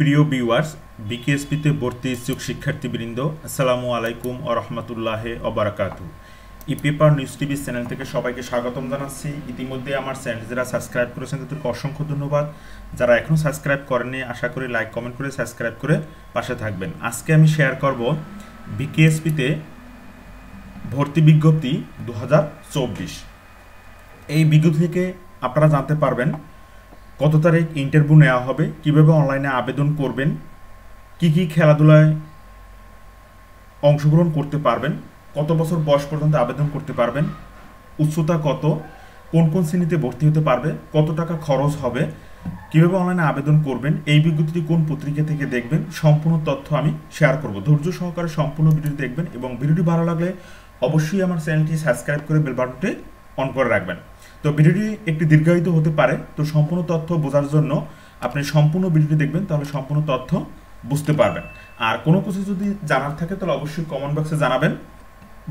প্রিয় ভিউয়ার্স বিকেএসপিতে ভর্তি ইচ্ছুক শিক্ষার্থীবৃন্দ, আসসালামু আলাইকুম ও রহমতুল্লাহ অবরাকাতু e paper news TV channel থেকে সবাইকে স্বাগতম জানাচ্ছি। ইতিমধ্যে আমার চ্যানেল যারা সাবস্ক্রাইব করেছেন, তাদেরকে অসংখ্য ধন্যবাদ। যারা এখনও সাবস্ক্রাইব করেননি, আশা করি লাইক, কমেন্ট করে সাবস্ক্রাইব করে পাশে থাকবেন। আজকে আমি শেয়ার করব বিকেএসপিতে ভর্তি বিজ্ঞপ্তি দু হাজার চব্বিশ। এই বিজ্ঞপ্তি থেকে আপনারা জানতে পারবেন কত তারিখ ইন্টারভিউ নেওয়া হবে? কীভাবে অনলাইনে আবেদন করবেন? কি কি খেলাধুলায় অংশগ্রহণ করতে পারবেন? কত বছর বয়স পর্যন্ত আবেদন করতে পারবেন? উচ্চতা কত? কোন কোন শ্রেণীতে ভর্তি হতে পারবে? কত টাকা খরচ হবে? কীভাবে অনলাইনে আবেদন করবেন? এই বিজ্ঞপ্তিটি কোন পত্রিকা থেকে দেখবেন? সম্পূর্ণ তথ্য আমি শেয়ার করব। ধৈর্য সহকারে সম্পূর্ণ ভিডিওটি দেখবেন এবং ভিডিওটি ভালো লাগলে অবশ্যই আমার চ্যানেলটি সাবস্ক্রাইব করে বেল বাটনটি অন করে রাখবেন। তো ভিডিওটি একটি দীর্ঘায়িত হতে পারে, তো সম্পূর্ণ তথ্য বোঝার জন্য আপনি সম্পূর্ণ ভিডিওটি দেখবেন, তাহলে সম্পূর্ণ তথ্য বুঝতে পারবেন। আর কোনো কিছু যদি জানার থাকে, তাহলে অবশ্যই কমেন্ট বক্সে জানাবেন।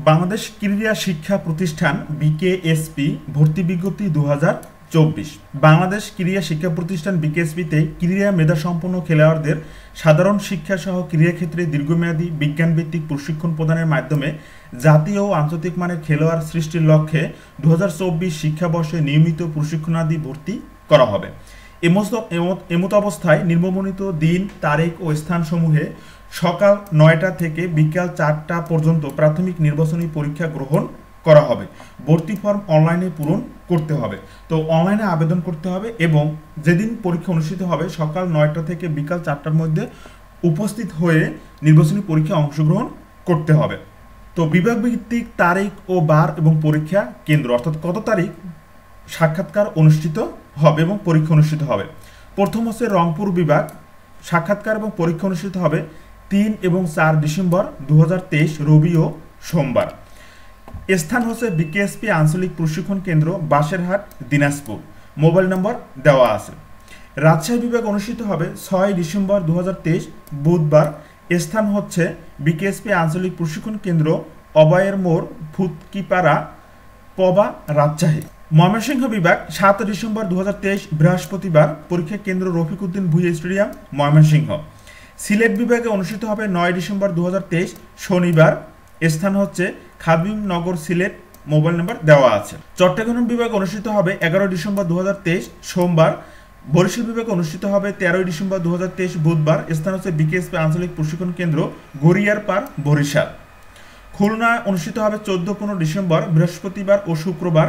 বাংলাদেশ ক্রীড়া শিক্ষা প্রতিষ্ঠান বিকেএসপি ভর্তি বিজ্ঞপ্তি দু হাজার চব্বিশ। বাংলাদেশ ক্রীড়া শিক্ষা প্রতিষ্ঠান বিকেএসপিতে ক্রীড়া মেধাসম্পন্ন খেলোয়াড়দের সাধারণ শিক্ষা সহ ক্রীড়া ক্ষেত্রে দীর্ঘমেয়াদী বিজ্ঞানভিত্তিক প্রশিক্ষণ প্রদানের মাধ্যমে জাতীয় ও আন্তর্জাতিক মানের খেলোয়াড় সৃষ্টির লক্ষ্যে দু হাজার চব্বিশ শিক্ষাবর্ষে নিয়মিত প্রশিক্ষণাদি ভর্তি করা হবে। এমস্ত এমত অবস্থায় নির্মমনিত দিন, তারিখ ও স্থানসমূহে সকাল নয়টা থেকে বিকাল চারটা পর্যন্ত প্রাথমিক নির্বাচনী পরীক্ষা গ্রহণ করা হবে। ভর্তি ফর্ম অনলাইনে পূরণ করতে হবে। তো অনলাইনে আবেদন করতে হবে এবং যেদিন পরীক্ষা অনুষ্ঠিত হবে সকাল নয়টা থেকে বিকাল চারটার মধ্যে উপস্থিত হয়ে নির্বাচনী পরীক্ষায় অংশগ্রহণ করতে হবে। তো বিভাগ ভিত্তিক তারিখ ও বার এবং পরীক্ষা কেন্দ্র অর্থাৎ কত তারিখ সাক্ষাৎকার অনুষ্ঠিত হবে এবং পরীক্ষা অনুষ্ঠিত হবে। প্রথম হচ্ছে রংপুর বিভাগ। সাক্ষাৎকার এবং পরীক্ষা অনুষ্ঠিত হবে তিন এবং চার ডিসেম্বর দু হাজার তেইশ রবি ও সোমবার। স্থান হচ্ছে বিকেএসপি আঞ্চলিক প্রশিক্ষণ কেন্দ্র বাসেরহাট, দিনাজপুর। মোবাইল নম্বর দেওয়া আছে। রাজশাহী বিভাগ অনুষ্ঠিত হবে ছয় ডিসেম্বর দুহাজার তেইশ, বুধবার। স্থান হচ্ছে বিকেএসপি আঞ্চলিক প্রশিক্ষণ কেন্দ্র অবায়ের মোড় ফুতকিপাড়া পবা, রাজশাহী। ময়মনসিংহ বিভাগ সাত ডিসেম্বর দু হাজার তেইশ, বৃহস্পতিবার। পরীক্ষা কেন্দ্র রফিকুদ্দিন ভুইয়া স্টেডিয়াম, ময়মনসিংহ। সিলেট বিভাগে অনুষ্ঠিত হবে নয় ডিসেম্বর দু হাজার তেইশ, শনিবার। স্থান হচ্ছে খাবিমনগর সিলেট মোবাইল নাম্বার দেওয়া আছে। চট্টগ্রাম বিভাগ অনুষ্ঠিত হবে এগারো ডিসেম্বর দুহাজার তেইশ সোমবার। বরিশাল বিভাগে অনুষ্ঠিত হবে তেরোই ডিসেম্বর দুহাজার তেইশ বুধবার। স্থান হচ্ছে বিকেএসপি আঞ্চলিক প্রশিক্ষণ কেন্দ্র গড়িয়ার পার বরিশাল। খুলনা অনুষ্ঠিত হবে চোদ্দ পনেরো ডিসেম্বর, বৃহস্পতিবার ও শুক্রবার।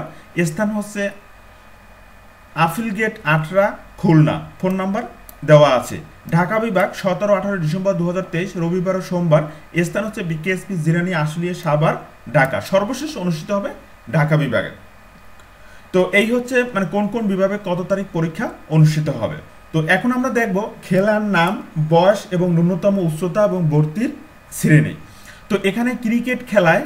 স্থান হচ্ছে Afil gate Atra, Khulna. Phone number দেওয়া আছে। ঢাকা বিভাগ সতেরো, আঠারো ডিসেম্বর দু হাজার তেইশ, রবিবার ও সোমবার স্থান হচ্ছে বিকেএসপি জিরানি আশুলিয়া সাবার ঢাকা। সর্বশেষ অনুষ্ঠিত হবে ঢাকা বিভাগে। তো এই হচ্ছে মানে কোন কোন বিভাগে কত তারিখ পরীক্ষা অনুষ্ঠিত হবে। তো এখন আমরা দেখব খেলার নাম, বয়স এবং ন্যূনতম উচ্চতা এবং ভর্তির শ্রেণি। তো এখানে ক্রিকেট খেলায়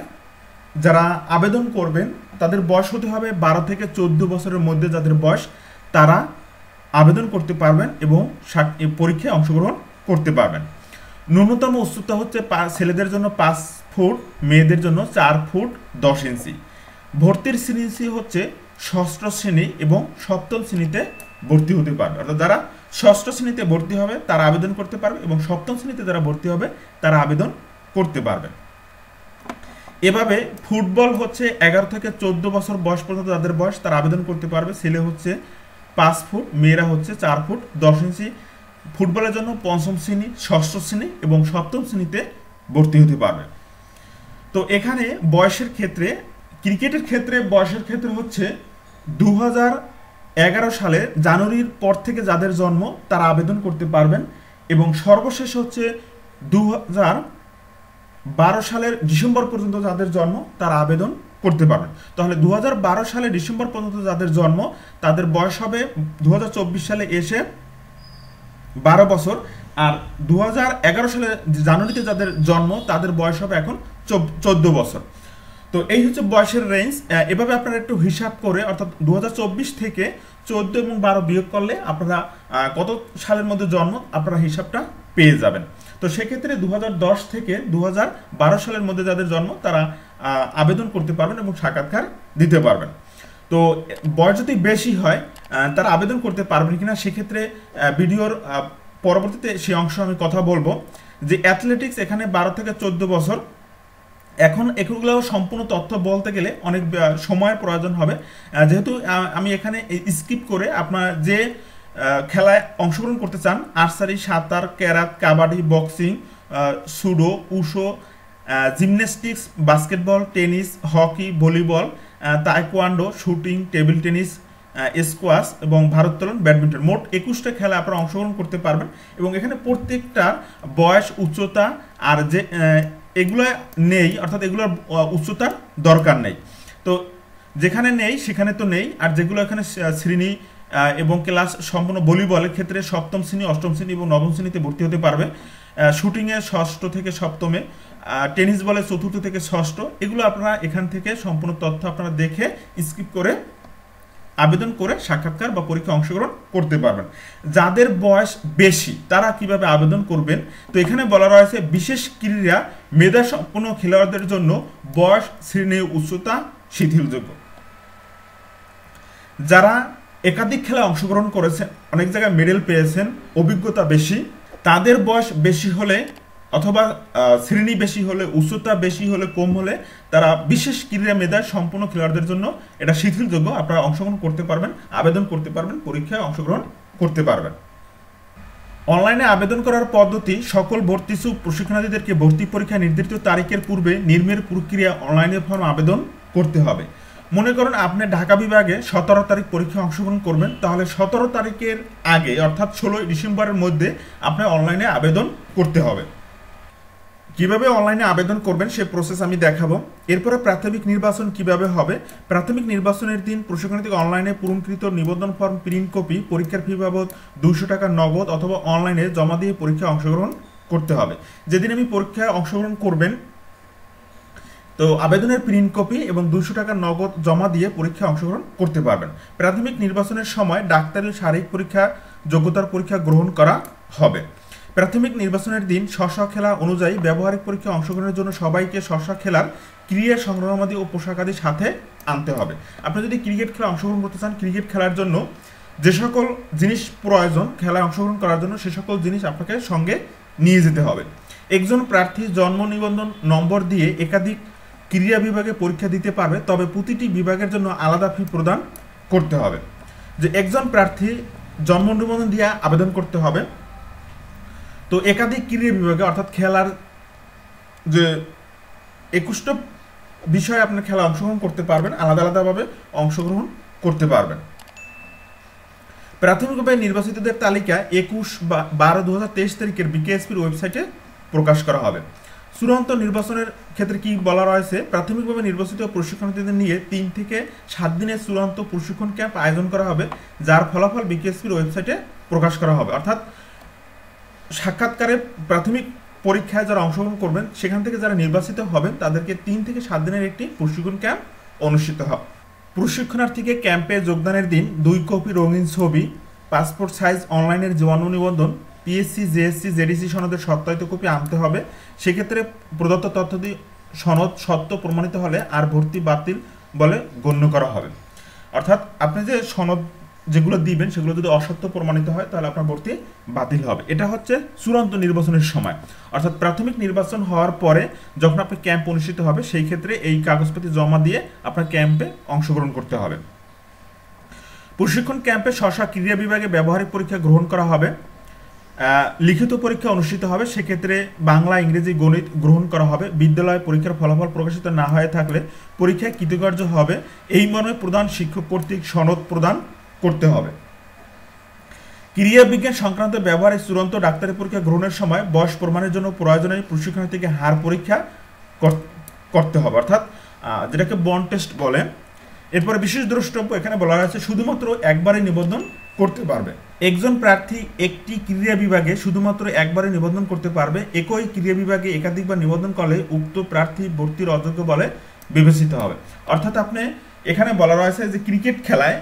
যারা আবেদন করবেন, তাদের বয়স হতে হবে বারো থেকে চোদ্দ বছরের মধ্যে যাদের বয়স, তারা আবেদন করতে পারবেন এবং পরীক্ষায় অংশগ্রহণ করতে পারবেন। ন্যূনতম উচ্চতা হচ্ছে ছেলেদের জন্য পাঁচ ফুট, মেয়েদের জন্য চার ফুট দশ ইঞ্চি। ভর্তির শ্রেণি হচ্ছে ষষ্ঠ শ্রেণি এবং সপ্তম শ্রেণীতে ভর্তি হতে পারবে। অর্থাৎ যারা ষষ্ঠ শ্রেণীতে ভর্তি হবে, তারা আবেদন করতে পারবে এবং সপ্তম শ্রেণীতে যারা ভর্তি হবে, তারা আবেদন করতে পারবে। এভাবে ফুটবল হচ্ছে এগারো থেকে চোদ্দ বছর বয়স পর্যন্ত যাদের বয়স, তারা আবেদন করতে পারবে। ছেলে হচ্ছে পাঁচ ফুট, মেয়েরা হচ্ছে চার ফুট, দশ ইঞ্চি। ফুটবলের জন্য পঞ্চম শ্রেণি, ষষ্ঠ শ্রেণি এবং সপ্তম শ্রেণীতে ভর্তি হতে পারবে। তো এখানে বয়সের ক্ষেত্রে, ক্রিকেটের ক্ষেত্রে বয়সের ক্ষেত্রে হচ্ছে দু এগারো সালে জানুয়ারির পর থেকে যাদের জন্ম, তারা আবেদন করতে পারবেন এবং সর্বশেষ হচ্ছে দু বারো সালের ডিসেম্বর পর্যন্ত যাদের জন্ম, তারা আবেদন করতে পারবেন। তাহলে দু হাজার বারো সালে ডিসেম্বর পর্যন্ত যাদের জন্ম, তাদের বয়স হবে দু হাজার চব্বিশ সালে এসে বারো বছর। আর দু হাজার এগারো সালে জানুয়ারিতে যাদের জন্ম, তাদের বয়স হবে এখন চোদ্দ বছর। তো এই হচ্ছে বয়সের রেঞ্জ এভাবে আপনারা একটু হিসাব করে, অর্থাৎ দু হাজার চব্বিশ থেকে চোদ্দ এবং বারো বিয়োগ করলে আপনারা কত সালের মধ্যে জন্ম, আপনারা হিসাবটা পেয়ে যাবেন। তো সেক্ষেত্রে দু হাজার দশ থেকে দু হাজার বারো সালের মধ্যে যাদের জন্ম, তারা আবেদন করতে পারবেন এবং সাক্ষাৎকার দিতে পারবেন। তো, বয়স যদি বেশি হয় তারা আবেদন করতে পারবেন কিনা সেক্ষেত্রে ভিডিওর পরবর্তীতে সেই অংশ আমি কথা বলব যে অ্যাথলেটিক্স এখানে বারো থেকে চোদ্দ বছর। এখন এগুলো সম্পূর্ণ তথ্য বলতে গেলে অনেক সময়ের প্রয়োজন হবে। যেহেতু আমি এখানে স্কিপ করে আপনার যে খেলায় অংশগ্রহণ করতে চান আর্সারি, সাঁতার, karate, kabaddi, boxing judo, wushu gymnastics, basketball, tennis, hockey, volleyball taekwondo, shooting, table tennis squash এবং ভারোত্তোলন, ব্যাডমিন্টন। মোট একুশটা খেলা আপনারা অংশগ্রহণ করতে পারবেন এবং এখানে প্রত্যেকটার বয়স, উচ্চতা আর যে এগুলো নেই, অর্থাৎ এগুলোর উচ্চতার দরকার নেই। তো যেখানে নেই, সেখানে তো নেই, আর যেগুলো এখানে শ্রেণি এবং ক্লাস সম্পূর্ণ ভলিবলের ক্ষেত্রে সপ্তম শ্রেণি, অষ্টম শ্রেণি এবং নবম শ্রেণীতে ভর্তি হতে পারবে। শুটিংয়ে ষষ্ঠ থেকে সপ্তমে টেনিস বলে চতুর্থ থেকে ষষ্ঠ, এগুলো আপনারা এখান থেকে সম্পূর্ণ তথ্য আপনারা দেখে স্কিপ করে আবেদন করে সাক্ষাৎকার বা পরীক্ষা অংশগ্রহণ করতে পারবেন। যাদের বয়স বেশি, তারা কীভাবে আবেদন করবেন? তো এখানে বলা রয়েছে, বিশেষ ক্রীড়া, মেধা সম্পন্ন খেলোয়াড়দের জন্য বয়স, শ্রেণি উচ্চতা শিথিলযোগ্য। যারা একাধিক খেলায় অংশগ্রহণ করেছেন, অনেক জায়গায় মেডেল পেয়েছেন, অভিজ্ঞতা বেশি। তাদের বয়স বেশি হলে অথবা শ্রেণি বেশি হলে, উচ্চতা বেশি হলে, কম হলে তারা বিশেষ ক্রীড়া মেধায় সম্পূর্ণ খেলোয়াড়দের জন্য এটা শিথিলযোগ্য। আপনারা অংশগ্রহণ করতে পারবেন, আবেদন করতে পারবেন, পরীক্ষায় অংশগ্রহণ করতে পারবেন। অনলাইনে আবেদন করার পদ্ধতি, সকল ভর্তিসু প্রশিক্ষণার্থীদেরকে ভর্তি পরীক্ষা নির্ধারিত তারিখের পূর্বে নির্মের প্রক্রিয়া অনলাইনে ফর্ম আবেদন করতে হবে। মনে করুন আপনি ঢাকা বিভাগে সতেরো তারিখ পরীক্ষা অংশগ্রহণ করবেন, তাহলে সতেরো তারিখের আগে, অর্থাৎ ষোলোই ডিসেম্বরের মধ্যে আপনার অনলাইনে আবেদন করতে হবে। কীভাবে অনলাইনে আবেদন করবেন সে প্রসেস আমি দেখাবো। এরপরে প্রাথমিক নির্বাচন কীভাবে হবে? প্রাথমিক নির্বাচনের দিন প্রশিক্ষণ থেকে অনলাইনে পূরণকৃত নিবন্ধন ফর্ম প্রিন্ট কপি পরীক্ষার ফি বাবদ দুশো টাকা নগদ অথবা অনলাইনে জমা দিয়ে পরীক্ষায় অংশগ্রহণ করতে হবে। যেদিন আমি পরীক্ষায় অংশগ্রহণ করবেন তো আবেদনের প্রিন্ট কপি এবং দুশো টাকা নগদ জমা দিয়ে পরীক্ষায় অংশগ্রহণ করতে পারবেন। প্রাথমিক নির্বাচনের সময় ডাক্তারি শারীরিক পরীক্ষা, যোগ্যতার পরীক্ষা গ্রহণ করা হবে। প্রাথমিক নির্বাচনের দিন স্ব খেলা অনুযায়ী ব্যবহারিক পরীক্ষায় অংশগ্রহণের জন্য সবাইকে স্ব খেলার ক্রিয়া সংগ্রামাদি ও পোশাকাদির সাথে আনতে হবে। আপনি যদি ক্রিকেট খেলা অংশগ্রহণ করতে চান, ক্রিকেট খেলার জন্য যে সকল জিনিস প্রয়োজন, খেলায় অংশগ্রহণ করার জন্য সে সকল জিনিস আপনাকে সঙ্গে নিয়ে যেতে হবে। একজন প্রার্থী জন্ম নিবন্ধন নম্বর দিয়ে একাধিক ক্রিয়া বিভাগে পরীক্ষা দিতে পারবে, তবে প্রতিটি বিভাগের জন্য আলাদা ফি প্রদান করতে হবে। যে একজন প্রার্থী জন্ম নিবন্ধন দিয়ে আবেদন করতে হবে, তো একাধিক ক্রীড়া বিভাগে, অর্থাৎ খেলার যে একুশটা বিষয়ে আপনার খেলা অংশগ্রহণ করতে পারবেন, আলাদা আলাদাভাবে অংশগ্রহণ করতে পারবেন। প্রাথমিকভাবে নির্বাচিতদের তালিকা একুশ বা বারো দু হাজার তেইশ তারিখের বিকেএসপির ওয়েবসাইটে প্রকাশ করা হবে। চূড়ান্ত নির্বাচনের ক্ষেত্রে কি বলা রয়েছে? প্রাথমিকভাবে নির্বাচিত প্রশিক্ষণার্থীদের নিয়ে তিন থেকে সাত দিনের চূড়ান্ত প্রশিক্ষণ ক্যাম্প আয়োজন করা হবে, যার ফলাফল বিকেএসপির ওয়েবসাইটে প্রকাশ করা হবে। অর্থাৎ সাক্ষাৎকারে প্রাথমিক পরীক্ষায় যারা অংশগ্রহণ করবেন, সেখান থেকে যারা নির্বাচিত হবেন, তাদেরকে তিন থেকে সাত দিনের একটি প্রশিক্ষণ ক্যাম্প অনুষ্ঠিত হবে। প্রশিক্ষণার্থীকে ক্যাম্পে যোগদানের দিন দুই কপি রঙিন ছবি, পাসপোর্ট সাইজ, অনলাইনের জীবাণু নিবন্ধন পিএসসি জেএসসি জেডিসি সনদের সত্যায়িত কপি আনতে হবে। সেক্ষেত্রে প্রদত্ত তথ্য দিয়ে সনদ সত্য প্রমাণিত হলে আর ভর্তি বাতিল বলে গণ্য করা হবে। অর্থাৎ আপনি যে সনদ যেগুলো দিবেন, সেগুলো যদি অসত্য প্রমাণিত হয়, তাহলে আপনার ভর্তি বাতিল হবে। এটা হচ্ছে চূড়ান্ত নির্বাচনের সময়। অর্থাৎ প্রাথমিক নির্বাচন হওয়ার পরে যখন আপনার ক্যাম্প অনুষ্ঠিত হবে, সেই ক্ষেত্রে এই কাগজপত্র জমা দিয়ে আপনার ক্যাম্পে অংশগ্রহণ করতে হবে। প্রশিক্ষণ ক্যাম্পে স্বশা ক্রীড়া বিভাগে ব্যবহারিক পরীক্ষা গ্রহণ করা হবে। লিখিত পরীক্ষা অনুষ্ঠিত হবে, সেক্ষেত্রে বাংলা, ইংরেজি, গণিত গ্রহণ করা হবে। বিদ্যালয়ে পরীক্ষার ফলাফল প্রকাশিত না হয়ে থাকলে পরীক্ষায় কৃতকার্য হবে। এই মর্মে প্রধান শিক্ষক কর্তৃক সনদ প্রদান করতে হবে। ক্রিয়া বিজ্ঞান সংক্রান্ত ব্যবহারে চূড়ান্ত ডাক্তারি পরীক্ষা গ্রহণের সময় বয়স প্রমাণের জন্য প্রয়োজনীয় প্রশিক্ষণার্থীকে হার পরীক্ষা করতে হবে। অর্থাৎ যেটাকে বন টেস্ট বলে। এরপরে বিশেষ দ্রষ্টব্য এখানে বলা হয়েছে, শুধুমাত্র একবারে নিবন্ধন করতে পারবে। একজন প্রার্থী একটি ক্রীড়া বিভাগে শুধুমাত্র একবারে নিবন্ধন করতে পারবে, একই ক্রীড়া বিভাগে একাধিকবার নিবন্ধন করলে উক্ত প্রার্থী ভর্তির অযোগ্য বলে বিবেচিত হবে। অর্থাৎ আপনি এখানে বলা রয়েছে যে ক্রিকেট খেলায়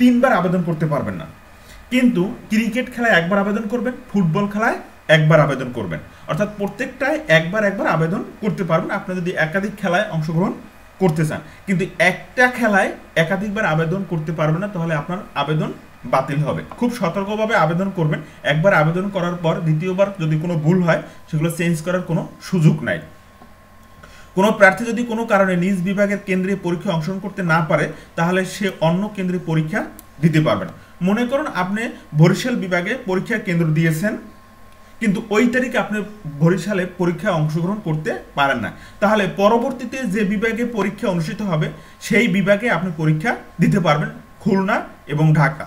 তিনবার আবেদন করতে পারবেন না। কিন্তু ক্রিকেট খেলায় একবার আবেদন করবেন, ফুটবল খেলায় একবার আবেদন করবেন। অর্থাৎ প্রত্যেকটায় একবার একবার আবেদন করতে পারবেন। আপনি যদি একাধিক খেলায় অংশগ্রহণ করতে চান, কিন্তু একটা খেলায় একাধিকবার আবেদন করতে পারবেন না, তাহলে আপনার আবেদন বাতিল হবে। খুব সতর্কভাবে আবেদন করবেন। একবার আবেদন করার পর দ্বিতীয়বার যদি কোনো ভুল হয়, সেগুলো চেঞ্জ করার কোনো সুযোগ নাই। কোনো প্রার্থী যদি কোনো কারণে নিজ বিভাগের কেন্দ্রে পরীক্ষা অংশগ্রহণ করতে না পারে, তাহলে সে অন্য কেন্দ্রে পরীক্ষা দিতে পারবেন মনে করুন আপনি বরিশাল বিভাগে পরীক্ষা কেন্দ্র দিয়েছেন, কিন্তু ওই তারিখে আপনি বরিশালে পরীক্ষায় অংশগ্রহণ করতে পারেন না। তাহলে পরবর্তীতে যে বিভাগে পরীক্ষা অনুষ্ঠিত হবে, সেই বিভাগে আপনি পরীক্ষা দিতে পারবেন, খুলনা এবং ঢাকা।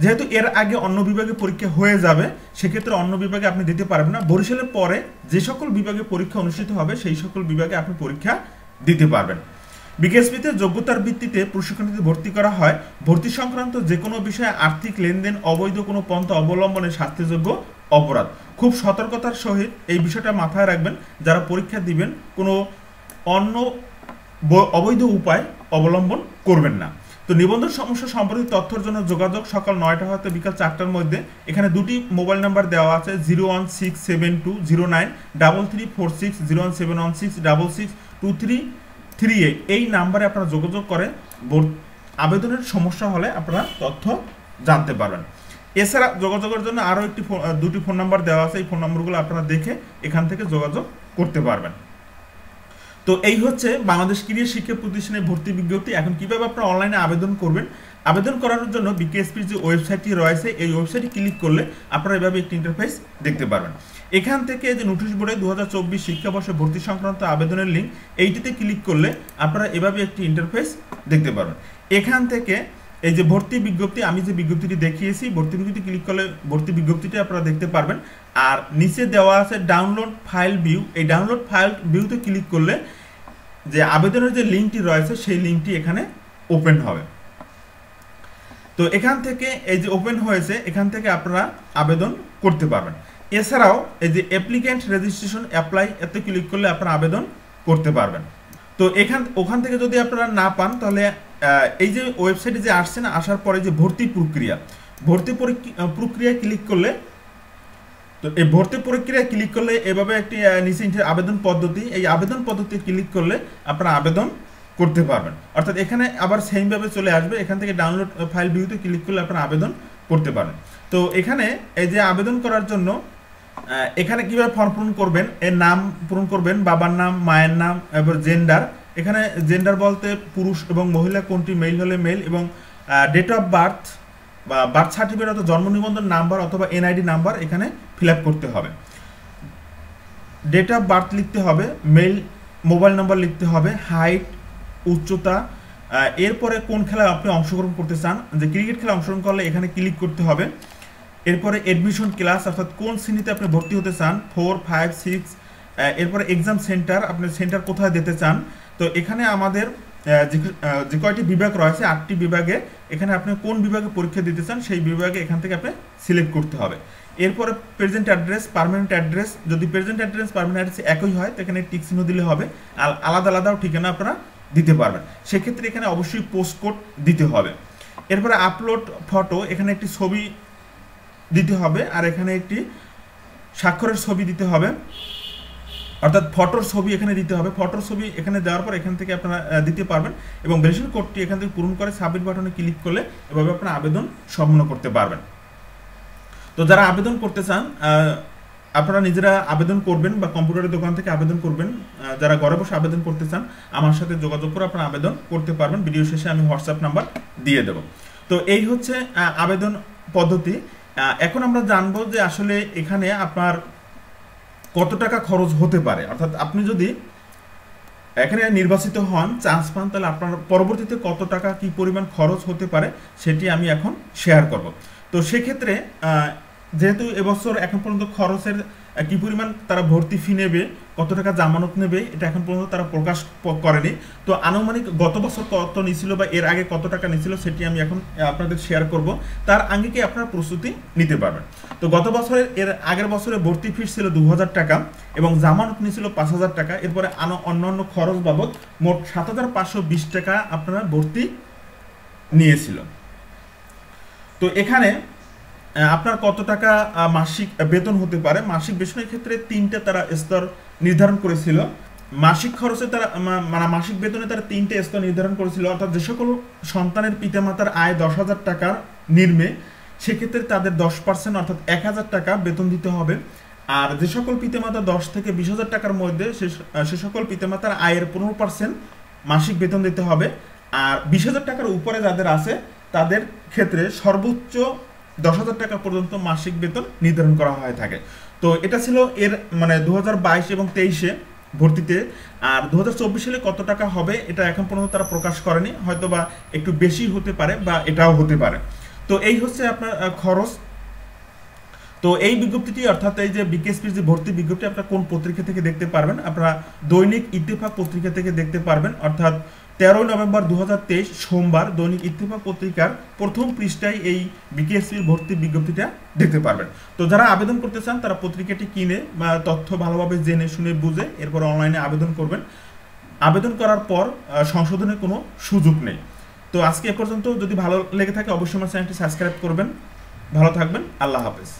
যেহেতু এর আগে অন্য বিভাগে পরীক্ষা হয়ে যাবে, সেক্ষেত্রে অন্য বিভাগে আপনি দিতে পারবেন না। বরিশালের পরে যে সকল বিভাগে পরীক্ষা অনুষ্ঠিত হবে, সেই সকল বিভাগে আপনি পরীক্ষা দিতে পারবেন। বিকেএসপিতে যোগ্যতার ভিত্তিতে প্রশিক্ষণীতে ভর্তি করা হয়। ভর্তি সংক্রান্ত যে কোনো বিষয়ে আর্থিক লেনদেন, অবৈধ কোনো পন্থা অবলম্বনে শাস্তিযোগ্য অপরাধ। খুব সতর্কতার সহিত এই বিষয়টা মাথায় রাখবেন। যারা পরীক্ষা দিবেন, কোনো অন্য অবৈধ উপায় অবলম্বন করবেন না। তো নিবন্ধন সমস্যা সম্পর্কিত তথ্যের জন্য যোগাযোগ সকাল নয়টা হতে বিকাল চারটার মধ্যে। এখানে দুটি মোবাইল নাম্বার দেওয়া আছে, zero one six seven two zero nine double three four six zero one seven one six double six two three three eight. এই নাম্বারে আপনারা যোগাযোগ করে আবেদনের সমস্যা হলে আপনারা তথ্য জানতে পারবেন। এছাড়া যোগাযোগের জন্য আরও একটি দুটি ফোন নাম্বার দেওয়া আছে। এই ফোন নাম্বারগুলো আপনারা দেখে এখান থেকে যোগাযোগ করতে পারবেন। তো এই হচ্ছে বাংলাদেশ ক্রিয়া শিক্ষা প্রতিষ্ঠানে ভর্তি বিজ্ঞপ্তি। এখন কীভাবে আপনারা অনলাইনে আবেদন করবেন? আবেদন করানোর জন্য বিকেএসপির যে ওয়েবসাইটটি রয়েছে, এই ওয়েবসাইটে ক্লিক করলে আপনারা এভাবে একটি ইন্টারফেস দেখতে পারবেন। এখান থেকে যে নোটিশ বোর্ডে দু হাজার চব্বিশ শিক্ষাবর্ষে ভর্তি সংক্রান্ত আবেদনের লিঙ্ক এইটিতে ক্লিক করলে আপনারা এভাবে একটি ইন্টারফেস দেখতে পারবেন। এখান থেকে এই যে ভর্তি বিজ্ঞপ্তি, আমি যে বিজ্ঞপ্তিটি দেখিয়েছি, ভর্তি বিজ্ঞপ্তি ক্লিক করলে ভর্তি বিজ্ঞপ্তিটি আপনারা দেখতে পারবেন। আর নিচে দেওয়া আছে ডাউনলোড ফাইল ভিউ এই ডাউনলোড ফাইল ভিউতে ক্লিক করলে যে আবেদনের যে লিঙ্কটি রয়েছে, সেই লিঙ্কটি এখানে ওপেন হবে। তো এখান থেকে এই যে ওপেন হয়েছে, এখান থেকে আপনারা আবেদন করতে পারবেন। এছাড়াও এই যে অ্যাপ্লিক্যান্ট রেজিস্ট্রেশন অ্যাপ্লাই এতে ক্লিক করলে আপনারা আবেদন করতে পারবেন। তো এখান, ওখান থেকে যদি আপনারা না পান, তাহলে এই যে ওয়েবসাইটে যে আসছে না আসার পরে যে ভর্তি প্রক্রিয়া ভর্তি প্রক্রিয়া ক্লিক করলে, তো এই ভর্তি প্রক্রিয়া ক্লিক করলে এভাবে একটি নিচে আবেদন পদ্ধতি, এই আবেদন পদ্ধতি ক্লিক করলে আপনারা আবেদন করতে পারবেন। অর্থাৎ এখানে আবার সেমভাবে চলে আসবে, এখান থেকে ডাউনলোড ফাইল ভিউতে ক্লিক করলে আপনারা আবেদন করতে পারেন তো এখানে এই যে আবেদন করার জন্য এখানে কীভাবে ফর্ম পূরণ করবেন, এর নাম পূরণ করবেন, বাবার নাম, মায়ের নাম এবার জেন্ডার এখানে জেন্ডার বলতে পুরুষ এবং মহিলা কোনটি মেল হলে মেল এবং ডেট অফ বার্থ বা বার্থ সার্টিফিকেট অথবা জন্ম নিবন্ধন নাম্বার অথবা এনআইডি নাম্বার এখানে ফিল করতে হবে। ডেট অফ বার্থ লিখতে হবে মেল মোবাইল নাম্বার লিখতে হবে হাইট উচ্চতা এরপরে কোন খেলায় আপনি অংশগ্রহণ করতে চান, যে ক্রিকেট খেলা অংশগ্রহণ করলে এখানে ক্লিক করতে হবে। এরপরে এডমিশন ক্লাস অর্থাৎ কোন শ্রেণীতে আপনি ভর্তি হতে চান ফোর ফাইভ সিক্স এরপরে এক্সাম সেন্টার আপনি সেন্টার কোথায় দিতে চান তো এখানে আমাদের যে কয়টি বিভাগ রয়েছে, আটটি বিভাগে এখানে আপনি কোন বিভাগে পরীক্ষা দিতে চান সেই বিভাগে এখান থেকে আপনি সিলেক্ট করতে হবে। এরপরে প্রেজেন্ট অ্যাড্রেস পারমানেন্ট অ্যাড্রেস যদি প্রেজেন্ট অ্যাড্রেস পারমানেন্ট অ্যাড্রেস একই হয়, তো এখানে টিক চিহ্ন দিলে হবে। আলাদা আলাদাও ঠিকানা আপনারা দিতে পারবেন। সেক্ষেত্রে এখানে অবশ্যই পোস্ট কোড দিতে হবে। এরপরে আপলোড ফটো এখানে একটি ছবি দিতে হবে, আর এখানে একটি স্বাক্ষরের ছবি দিতে হবে। অর্থাৎ ফটোর ছবি এখানে দিতে হবে। ফটোর ছবি এখানে দেওয়ার পর এখান থেকে আপনারা দিতে পারবেন এবং বেশির কোডটি এখান থেকে পূরণ করে সাবমিট বাটনে ক্লিক করলে এভাবে আপনারা আবেদন সম্পন্ন করতে পারবেন। তো যারা আবেদন করতে চান আপনারা নিজেরা আবেদন করবেন বা কম্পিউটারের দোকান থেকে আবেদন করবেন। যারা ঘরে বসে আবেদন করতে চান, আমার সাথে যোগাযোগ করে আপনারা আবেদন করতে পারবেন। ভিডিও শেষে আমি হোয়াটসঅ্যাপ নাম্বার দিয়ে দেব। তো এই হচ্ছে আবেদন পদ্ধতি। এখন আমরা জানব যে আসলে এখানে আপনার কত টাকা খরচ হতে পারে? অর্থাৎ আপনি যদি এখানে নির্বাচিত হন চান্স পান, তাহলে আপনার পরবর্তীতে কত টাকা কি পরিমাণ খরচ হতে পারে সেটি আমি এখন শেয়ার করব। তো সেক্ষেত্রে যেহেতু এবছর এখন পর্যন্ত খরচের কি পরিমাণ তারা ভর্তি ফি নেবে কত টাকা জামানত নেবে এটা এখন পর্যন্ত তারা প্রকাশ করেনি। তো আনুমানিক গত বছর কত নিছিল বা এর আগে কত টাকা নিছিল সেটি আমি এখন আপনাদের শেয়ার করব। তার আগে কি আপনারা প্রস্তুতি নিতে পারবেন? তো গত বছরের, এর আগের বছরে ভর্তি ফিস ছিল দু হাজার টাকা এবং জামানত নিয়েছিল পাঁচ হাজার টাকা। এরপরে আনো অন্যান্য খরচ বাবদ মোট সাত হাজার পাঁচশো বিশ টাকা আপনারা ভর্তি নিয়েছিল। তো এখানে আপনার কত টাকা মাসিক বেতন হতে পারে? মাসিক বেতনের ক্ষেত্রে তিনটে তারা স্তর নির্ধারণ করেছিল। মাসিক খরচে তারা মানে মাসিক বেতনে তারা তিনটে স্তর নির্ধারণ করেছিল। অর্থাৎ যে সকল সন্তানের পিতামাতার আয় দশ হাজার টাকার নির্মে সেক্ষেত্রে তাদের দশ পার্সেন্ট, অর্থাৎ এক হাজার টাকা বেতন দিতে হবে। আর যে সকল পিতামাতা দশ থেকে বিশ হাজার টাকার মধ্যে, সে সে সকল পিতামাতার আয়ের পনেরো পার্সেন্ট মাসিক বেতন দিতে হবে। আর বিশ হাজার টাকার উপরে যাদের আছে, তাদের ক্ষেত্রে সর্বোচ্চ দশ হাজার টাকা পর্যন্ত মাসিক বেতন নির্ধারণ করা হয়ে থাকে। তো এটা ছিল এর মানে দু হাজার বাইশ এবং তেইশে ভর্তিতে। আর দু সালে কত টাকা হবে এটা এখন পর্যন্ত তারা প্রকাশ করেনি। হয়তো বা একটু বেশি হতে পারে বা এটাও হতে পারে। তো এই হচ্ছে আপনার খরচ। তো এই বিজ্ঞপ্তিটি অর্থাৎ এই যে বিকেএসপির যে ভর্তি বিজ্ঞপ্তি, আপনারা কোন পত্রিকা থেকে দেখতে পারবেন? আপনারা দৈনিক ইত্তেফাক পত্রিকা থেকে দেখতে পারবেন। অর্থাৎ তেরোই নভেম্বর দুহাজার তেইশ সোমবার দৈনিক ইত্তেফাক পত্রিকার প্রথম পৃষ্ঠায় এই বিকেএসপির ভর্তি বিজ্ঞপ্তিটা দেখতে পারবেন। তো যারা আবেদন করতে চান, তারা পত্রিকাটি কিনে বা তথ্য ভালোভাবে জেনে শুনে বুঝে এরপর অনলাইনে আবেদন করবেন। আবেদন করার পর সংশোধনের কোনো সুযোগ নেই। তো আজকে এ পর্যন্ত। যদি ভালো লেগে থাকে, অবশ্যই আমার চ্যানেলটি সাবস্ক্রাইব করবেন। ভালো থাকবেন। আল্লাহ হাফেজ।